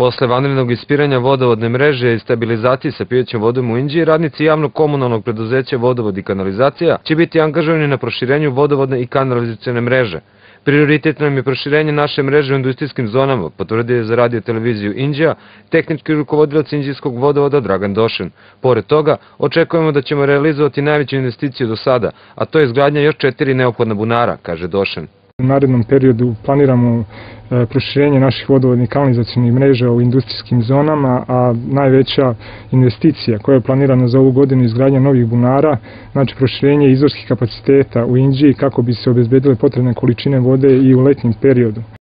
Posle vanrednog ispiranja vodovodne mreže i stabilizacije sa pijećom vodom u Inđiji, radnici javnog komunalnog preduzeća Vodovod i kanalizacija će biti angažovani na proširenju vodovodne i kanalizacijone mreže. Prioritet nam je proširenje naše mreže u industrijskim zonama, potvrdio je za radio televiziju Indija tehnički rukovodilac Indijskog vodovoda Dragan Došen. Pored toga, očekujemo da ćemo realizovati najveću investiciju do sada, a to je izgradnja još četiri neophodna bunara, kaže Došen. U narednom periodu planiramo e, proširenje naših vodovodnih kanalizacijnih mreža u industrijskim zonama, a najveća investicija koja je planirana za ovu godinu izgradnja novih bunara, znači proširenje izvorskih kapaciteta u Inđiji kako bi se obezbedile potrebne količine vode i u letnjem periodu.